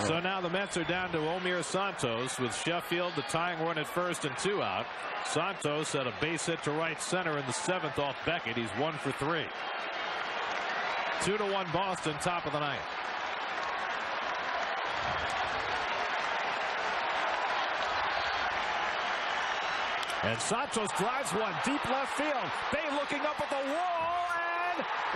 So now the Mets are down to Omir Santos with Sheffield, the tying run at first and two out. Santos had a base hit to right center in the seventh off Beckett. He's one for three. Two to one Boston, top of the ninth. And Santos drives one deep left field. Bay looking up at the wall,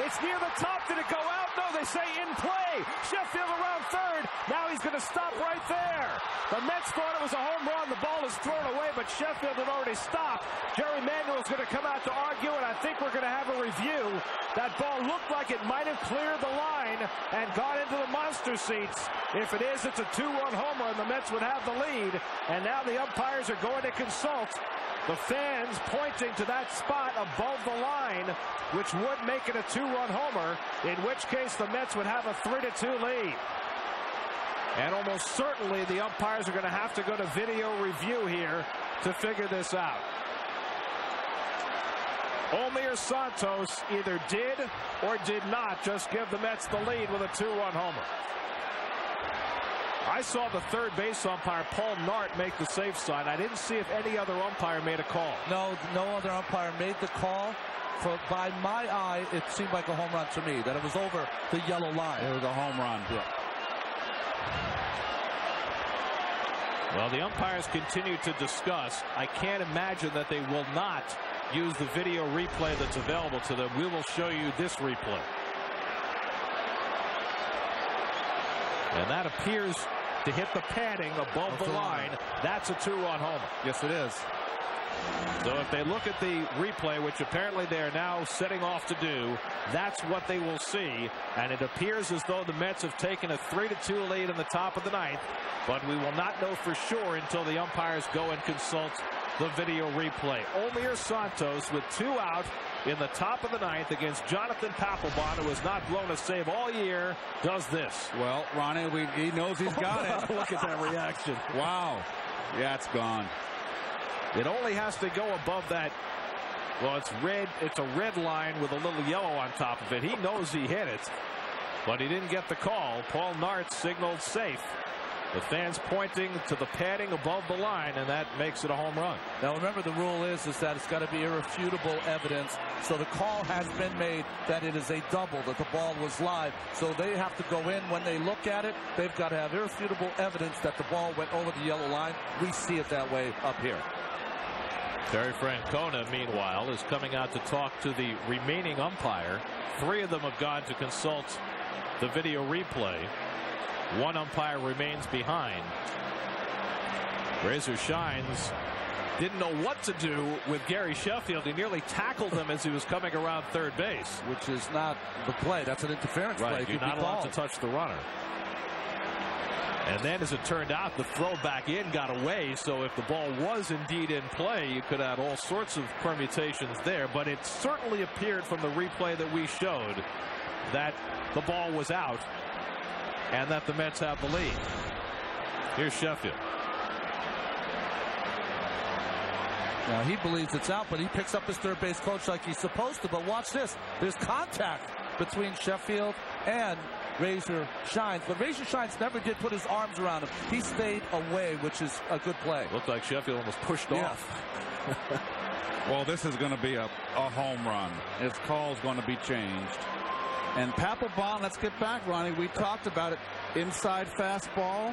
it's near the top. Did it go out? No, they say in play. Sheffield around third. Now he's going to stop right there. The Mets thought it was a home run. The ball is thrown away, but Sheffield had already stopped. Jerry Manuel's going to come out to argue, and I think we're going to have a review. That ball looked like it might have cleared the line and gone into the monster seats. If it is, it's a two-run homer, and the Mets would have the lead. And now the umpires are going to consult the fans pointing to that spot above the line, which would make it a two-run homer, in which case the Mets would have a 3-2 lead. And almost certainly the umpires are going to have to go to video review here to figure this out. Omir Santos either did or did not just give the Mets the lead with a two-run homer. I saw the third base umpire, Paul Nauert, make the safe side. I didn't see if any other umpire made a call. No, no other umpire made the call. For, by my eye, it seemed like a home run to me, that it was over the yellow line. It was a home run. Yeah. Well, the umpires continue to discuss. I can't imagine that they will not use the video replay that's available to them. We will show you this replay. And that appears to hit the padding above That's the line. line. That's a two-run homer. Yes, it is. So if they look at the replay, which apparently they are now setting off to do, that's what they will see. And it appears as though the Mets have taken a 3-2 lead in the top of the ninth. But we will not know for sure until the umpires go and consult the video replay. Omir Santos with two out in the top of the ninth against Jonathan Papelbon, who has not blown a save all year, does this. Well, Ronnie, we, he knows he's got it. Look at that reaction. Wow. Yeah, it's gone. It only has to go above that. Well, it's red. It's a red line with a little yellow on top of it. He knows he hit it, but he didn't get the call. Paul Nauert signaled safe. The fans pointing to the padding above the line, and that makes it a home run. Now remember the rule is is that it's got to be irrefutable evidence. So the call has been made that it is a double, that the ball was live. So they have to go in when they look at it. They've got to have irrefutable evidence that the ball went over the yellow line. We see it that way up here. Terry Francona, meanwhile, is coming out to talk to the remaining umpire. Three of them have gone to consult the video replay. One umpire remains behind. Razor Shines didn't know what to do with Gary Sheffield. He nearly tackled him as he was coming around third base. Which is not the play. That's an interference play. Right, It you're not allowed to touch the runner. And then, as it turned out, the throw back in got away. So if the ball was indeed in play, you could add all sorts of permutations there. But it certainly appeared from the replay that we showed that the ball was out and that the Mets have the lead. Here's Sheffield. Now he believes it's out, but he picks up his third base coach like he's supposed to. But watch this. There's contact between Sheffield and Razor Shines. But Razor Shines never did put his arms around him. He stayed away, which is a good play. Looked like Sheffield almost pushed Yeah. off. Well, this is going to be a, a home run. His call's going to be changed. And Papelbon, let's get back, Ronnie. We talked about it. Inside fastball,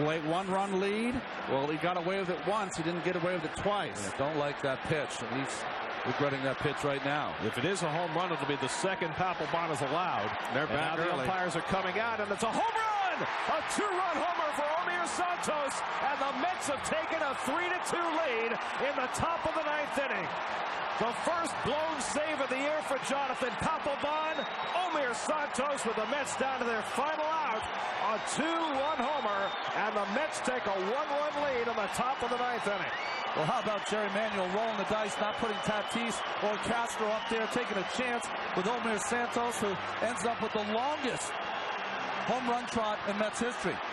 late one-run lead. Well, he got away with it once. He didn't get away with it twice. Yeah, don't like that pitch. And he's regretting that pitch right now. If it is a home run, it'll be the second Papelbon is allowed. They're And back now the umpires are coming out, and it's a home run! A two-run homer for Omir Santos, and the Mets have taken a 3-2 lead in the top of the ninth inning. The first blown save of the year for Jonathan Papelbon. Omir Santos with the Mets down to their final out. A two-run homer, and the Mets take a one-run lead in the top of the ninth inning. Well, how about Jerry Manuel rolling the dice, not putting Tatis or Castro up there, taking a chance with Omir Santos, who ends up with the longest home run trot in Mets history.